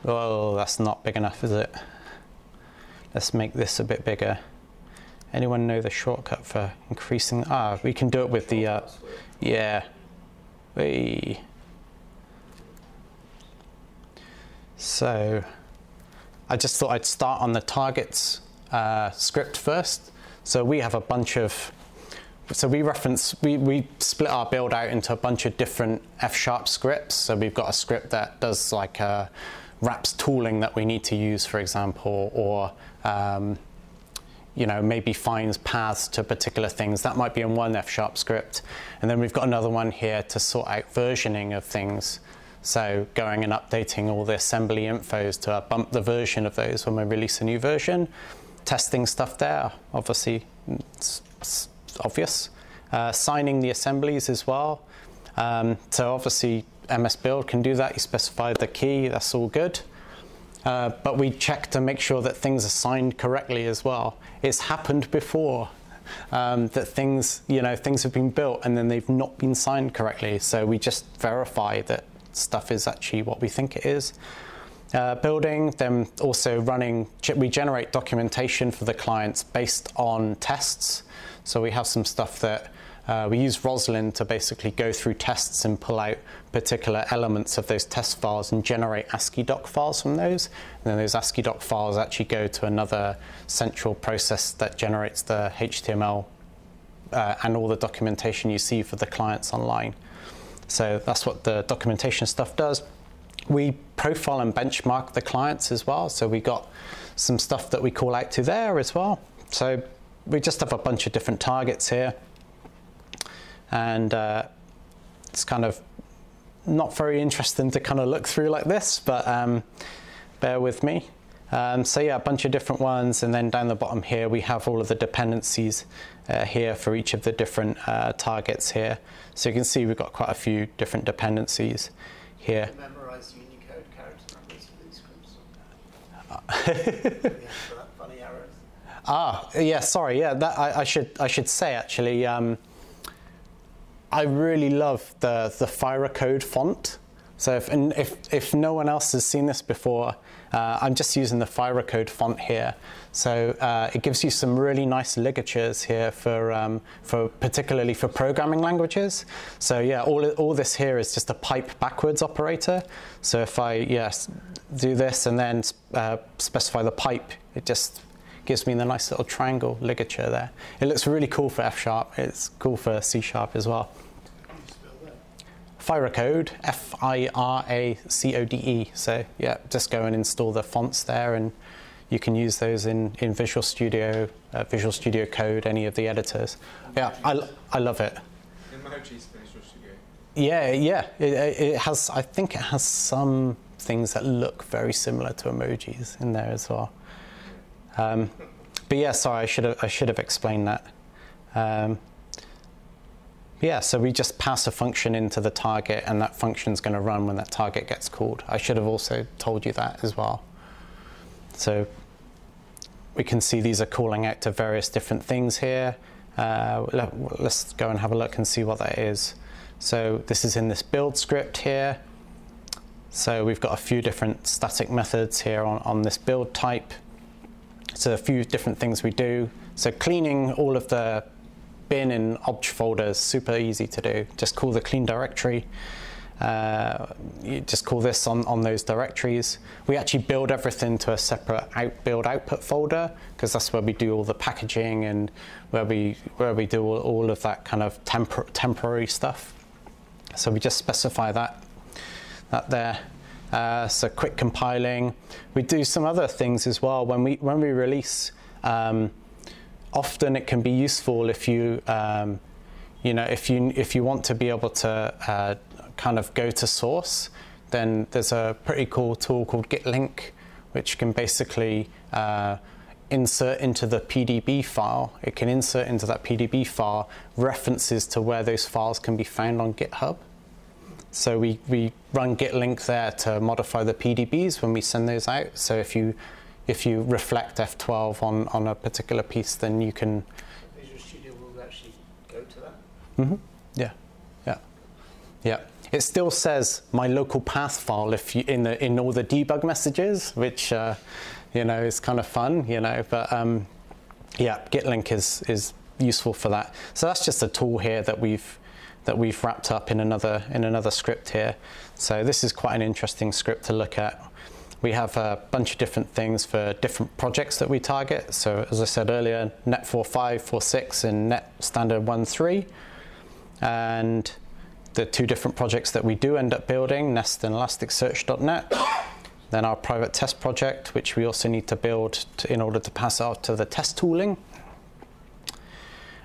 Oh, that's not big enough, is it? Let's make this a bit bigger. Anyone know the shortcut for increasing? Ah, we can do it with the, uh, yeah. We. So I just thought I'd start on the targets uh, script first. So we have a bunch of, so we reference, we, we split our build out into a bunch of different F-sharp scripts. So we've got a script that does like uh, wraps tooling that we need to use, for example, or um, you know, maybe finds paths to particular things. That might be in one F-sharp script. And then we've got another one here to sort out versioning of things. So going and updating all the assembly infos to bump the version of those when we release a new version. Testing stuff there, obviously, it's, it's obvious. Uh, signing the assemblies as well. Um, so obviously MS Build can do that. You specify the key, that's all good. Uh, but we check to make sure that things are signed correctly as well. It's happened before um, that things, you know, things have been built and then they've not been signed correctly. So we just verify that stuff is actually what we think it is. Uh, building, then also running, we generate documentation for the clients based on tests. So we have some stuff that uh, we use Roslyn to basically go through tests and pull out particular elements of those test files and generate AsciiDoc files from those. And then those AsciiDoc files actually go to another central process that generates the HTML uh, and all the documentation you see for the clients online. So that's what the documentation stuff does. We profile and benchmark the clients as well. So we got some stuff that we call out to there as well. So we just have a bunch of different targets here and uh, it's kind of not very interesting to kind of look through like this, but um, bear with me. Um, so yeah, a bunch of different ones, and then down the bottom here we have all of the dependencies uh, here for each of the different uh, targets here. So you can see we've got quite a few different dependencies here. Memorize Unicode character numbers for these scripts. Yeah, for that funny arrows. Ah, yeah. Sorry. Yeah, that I, I should I should say actually. Um, I really love the the Fira Code font. So if and if if no one else has seen this before, uh, I'm just using the Fira Code font here. So uh, it gives you some really nice ligatures here for um, for particularly for programming languages. So yeah, all all this here is just a pipe backwards operator. So if I yes do this and then uh, specify the pipe, it just gives me the nice little triangle ligature there. It looks really cool for F sharp. It's cool for C sharp as well. How do you spell that? Firacode, F I R A C O D E. So yeah, just go and install the fonts there, and you can use those in, in Visual Studio, uh, Visual Studio Code, any of the editors. Yeah, I, I love it. Emojis for Visual Studio. Yeah, yeah. It, it has. I think it has some things that look very similar to emojis in there as well. Um, but yeah, sorry, I should have I should have explained that. Um, yeah, so we just pass a function into the target, and that function's going to run when that target gets called. I should have also told you that as well. So we can see these are calling out to various different things here. Uh, let, us go and have a look and see what that is. So this is in this build script here. So we've got a few different static methods here on, on this build type. So a few different things we do. So cleaning all of the bin and obj folders, super easy to do. Just call the clean directory. Uh, you just call this on, on those directories. We actually build everything to a separate out build output folder because that's where we do all the packaging and where we where we do all, all of that kind of tempor- temporary stuff. So we just specify that that there. Uh, so quick compiling. We do some other things as well when we when we release. Um, often it can be useful if you um, you know if you if you want to be able to uh, kind of go to source, then there's a pretty cool tool called GitLink, which can basically uh, insert into the PDB file. It can insert into that PDB file references to where those files can be found on GitHub. So we, we run GitLink there to modify the PDBs when we send those out. So if you if you reflect F12 on, on a particular piece, then you can. Visual Studio will actually go to that. Mm -hmm. Yeah, yeah, yeah. It still says my local path file if you in the in all the debug messages, which uh, you know is kind of fun, you know. But um, yeah, GitLink is is useful for that. So that's just a tool here that we've that we've wrapped up in another in another script here. So this is quite an interesting script to look at. We have a bunch of different things for different projects that we target. So as I said earlier, Net 4.5, 4.6 and Net Standard 1.3. And the two different projects that we do end up building, Nest and Elasticsearch.net. Then our private test project, which we also need to build to, in order to pass out to the test tooling.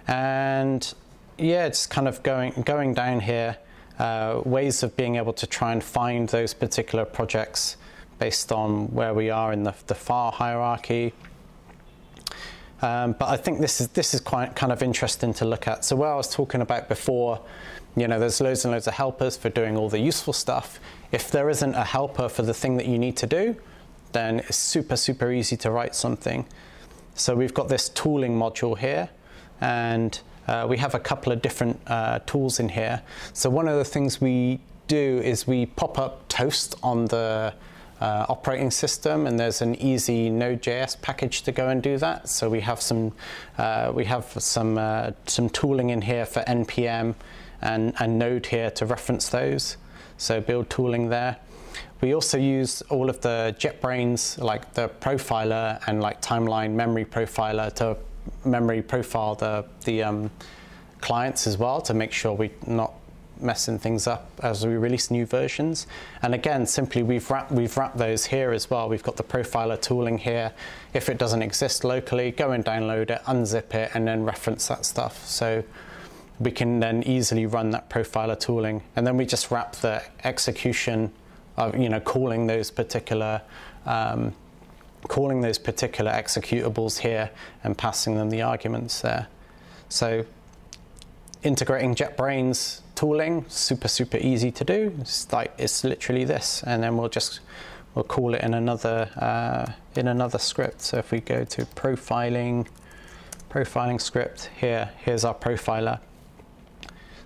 And yeah, it's kind of going going down here, uh, ways of being able to try and find those particular projects based on where we are in the, the file hierarchy. Um, but I think this is this is quite kind of interesting to look at. So where I was talking about before, you know, there's loads and loads of helpers for doing all the useful stuff. If there isn't a helper for the thing that you need to do, then it's super super easy to write something. So we've got this tooling module here, and uh, we have a couple of different uh, tools in here. So one of the things we do is we pop up Toast on the uh, operating system, and there's an easy Node.js package to go and do that. So we have some uh, we have some uh, some tooling in here for npm and, and Node here to reference those. So build tooling there. We also use all of the JetBrains, like the profiler and like timeline memory profiler to memory profile the the um, clients as well to make sure we're not messing things up as we release new versions. And again, simply we've wrapped, we've wrapped those here as well. We've got the profiler tooling here. If it doesn't exist locally, go and download it, unzip it, and then reference that stuff. So we can then easily run that profiler tooling. And then we just wrap the execution of, you know, calling those particular um, calling those particular executables here and passing them the arguments there. So integrating JetBrains tooling, super, super easy to do. It's like, it's literally this. And then we'll just we'll call it in another uh, in another script. So if we go to profiling, profiling script here, here's our profiler.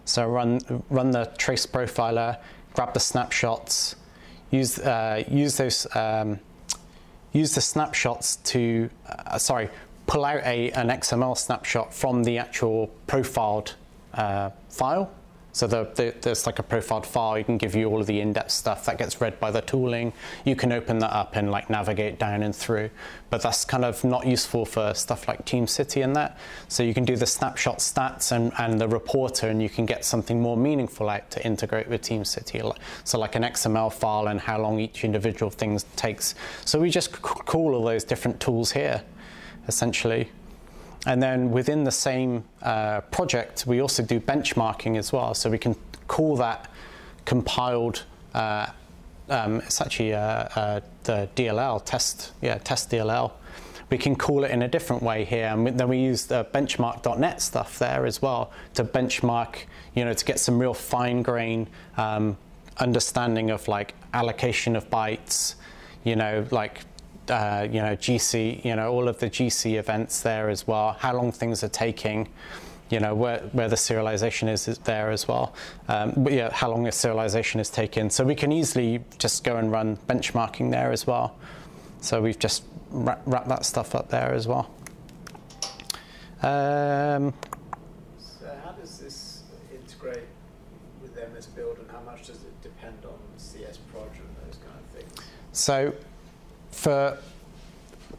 So run run the trace profiler, grab the snapshots, use uh, use those um, use the snapshots to uh, sorry pull out a an XML snapshot from the actual profiled uh, file. So the, the, there's like a profiled file. You can give you all of the in-depth stuff that gets read by the tooling. You can open that up and like navigate down and through. But that's kind of not useful for stuff like Team City and that. So you can do the snapshot stats and, and the reporter, and you can get something more meaningful out to integrate with Team City. So like an XML file and how long each individual thing takes. So we just call all those different tools here, essentially. And then within the same uh, project, we also do benchmarking as well. So we can call that compiled. Uh, um, it's actually uh, uh the DLL test, yeah, test DLL. We can call it in a different way here, and then we use the benchmark.net stuff there as well to benchmark, you know, to get some real fine grain um, understanding of like allocation of bytes, you know, like uh, you know, GC, you know, all of the GC events there as well, how long things are taking, you know, where, where the serialization is, is there as well. Um, but yeah, how long the serialization is taken. So we can easily just go and run benchmarking there as well. So we've just wrapped wrap that stuff up there as well. Um, so how does this integrate with MS Build and how much does it depend on CS Proj and those kind of things? So for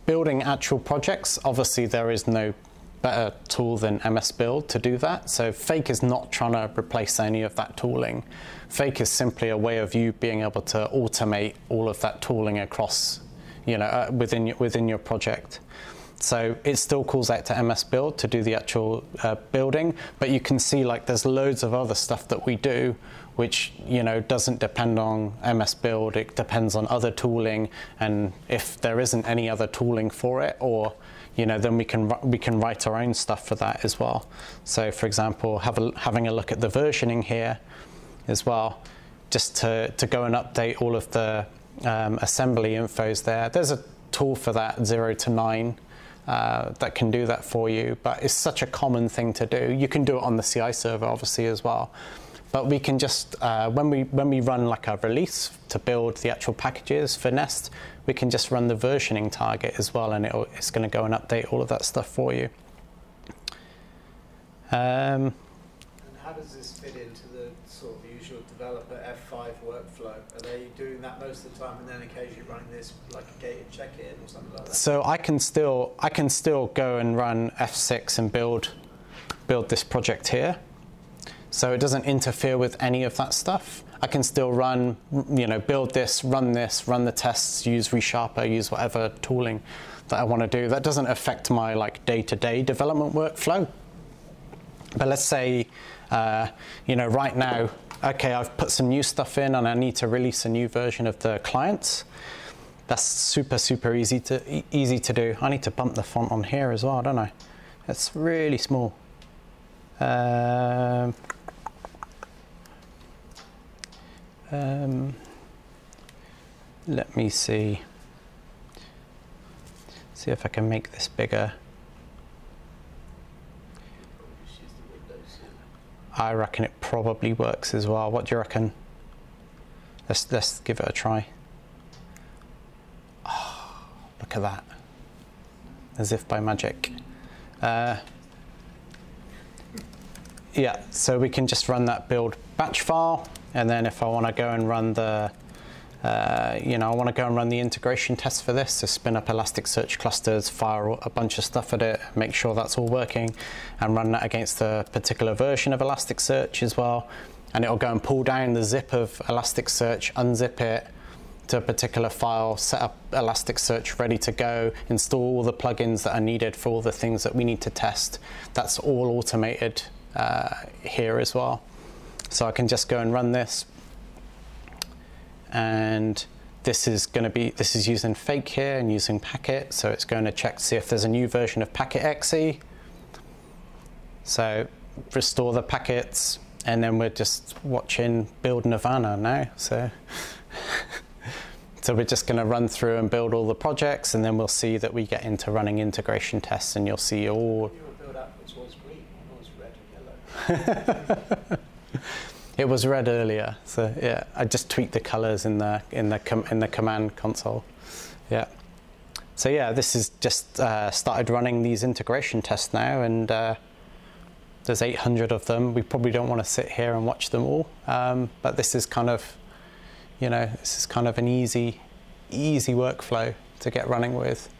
building actual projects, obviously there is no better tool than MS Build to do that. So Fake is not trying to replace any of that tooling. Fake is simply a way of you being able to automate all of that tooling across, you know, uh, within your, within your project. So it still calls out to MS Build to do the actual uh, building, but you can see like there's loads of other stuff that we do which you know doesn't depend on MS Build. It depends on other tooling, and if there isn't any other tooling for it, or you know, then we can we can write our own stuff for that as well. So, for example, have a, having a look at the versioning here as well, just to to go and update all of the um, assembly infos there. There's a tool for that, zero to nine. Uh, that can do that for you, but it's such a common thing to do. You can do it on the CI server, obviously, as well. But we can just, uh, when, we, when we run like a release to build the actual packages for Nest, we can just run the versioning target as well, and it's going to go and update all of that stuff for you. Um, and how does this fit into the sort of usual developer F5 workflow? Are they doing that most of the time, and then occasionally running this like a gated check-in or something like that? So I can still I can still go and run F6 and build build this project here. So it doesn't interfere with any of that stuff. I can still run, you know, build this, run this, run the tests, use ReSharper, use whatever tooling that I want to do. That doesn't affect my like day-to-day development workflow. But let's say, uh, you know, right now, okay, I've put some new stuff in and I need to release a new version of the clients. That's super, super easy to e easy to do. I need to bump the font on here as well, don't I? It's really small. Um, Um, let me see. See if I can make this bigger. I reckon it probably works as well. What do you reckon? Let's let's give it a try. Oh, look at that. As if by magic. Uh, yeah, so we can just run that build batch file. And then if I want to go and run the, uh, you know, I want to go and run the integration test for this, so spin up Elasticsearch clusters, fire a bunch of stuff at it, make sure that's all working, and run that against a particular version of Elasticsearch as well. And it'll go and pull down the zip of Elasticsearch, unzip it to a particular file, set up Elasticsearch ready to go, install all the plugins that are needed for all the things that we need to test. That's all automated uh, here as well. So I can just go and run this. And this is going to be, this is using fake here and using paket. So it's going to check to see if there's a new version of paket exe. So restore the packets and then we're just watching build Nirvana now. So So we're just going to run through and build all the projects, and then we'll see that we get into running integration tests, and you'll see all. Up, it was green, it was red and yellow. It was red earlier, so yeah, I just tweaked the colors in the in the com- in the command console. Yeah. So yeah, this is just uh, started running these integration tests now, and uh, there's 800 of them. We probably don't want to sit here and watch them all, um, but this is kind of, you know, this is kind of an easy, easy workflow to get running with.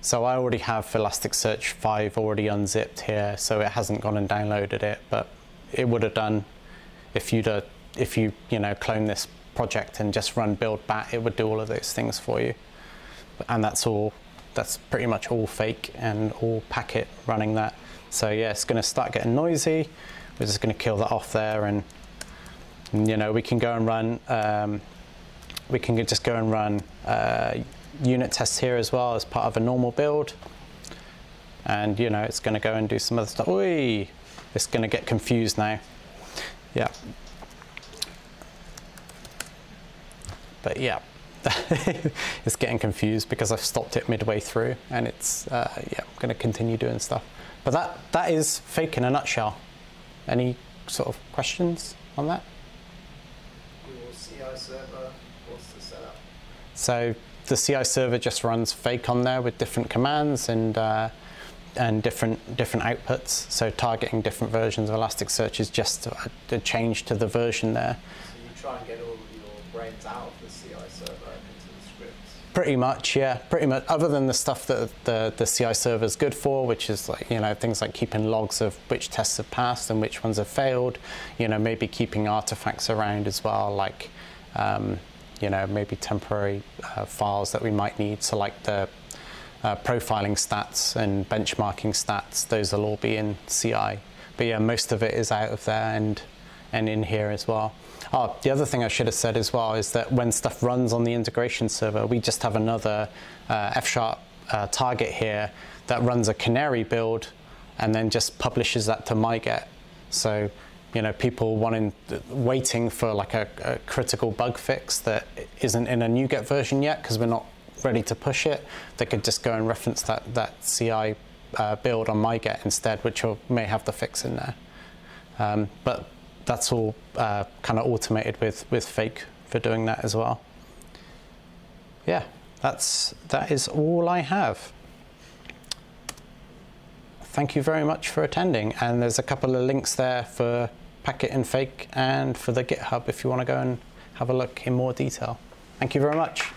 So I already have Elasticsearch 5 already unzipped here, so it hasn't gone and downloaded it, but it would have done if you'd uh, if you you know clone this project and just run build bat, it would do all of those things for you. And that's all. That's pretty much all fake and all paket running that. So yeah, it's going to start getting noisy. We're just going to kill that off there, and, you know we can go and run. Um, we can just go and run uh, unit tests here as well as part of a normal build. And you know it's going to go and do some other stuff. It's going to get confused now. Yeah. But yeah, it's getting confused because I've stopped it midway through and it's, uh, yeah, I'm going to continue doing stuff. But that, that is fake in a nutshell. Any sort of questions on that? Your CI server, what's the setup? So the CI server just runs fake on there with different commands and uh, and different different outputs. So targeting different versions of Elasticsearch is just a, a change to the version there. So you try and get all of your brains out of the CI server into the scripts. Pretty much, yeah. Pretty much. Other than the stuff that the, the CI server is good for, which is like you know things like keeping logs of which tests have passed and which ones have failed. You know, maybe keeping artifacts around as well, like um, you know maybe temporary uh, files that we might need. So like the uh, profiling stats and benchmarking stats, those will all be in CI. But yeah, most of it is out of there and and in here as well. Oh, the other thing I should have said as well is that when stuff runs on the integration server, we just have another uh, F-sharp uh, target here that runs a canary build and then just publishes that to MyGet. So, you know, people wanting, waiting for like a, a critical bug fix that isn't in a NuGet version yet because we're not ready to push it, they could just go and reference that, that CI uh, build on MyGet instead, which may have the fix in there. Um, but that's all uh, kind of automated with, with Fake for doing that as well. Yeah, that's, that is all I have. Thank you very much for attending. And there's a couple of links there for Paket and Fake and for the GitHub if you want to go and have a look in more detail. Thank you very much.